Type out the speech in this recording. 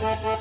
Ha ha ha!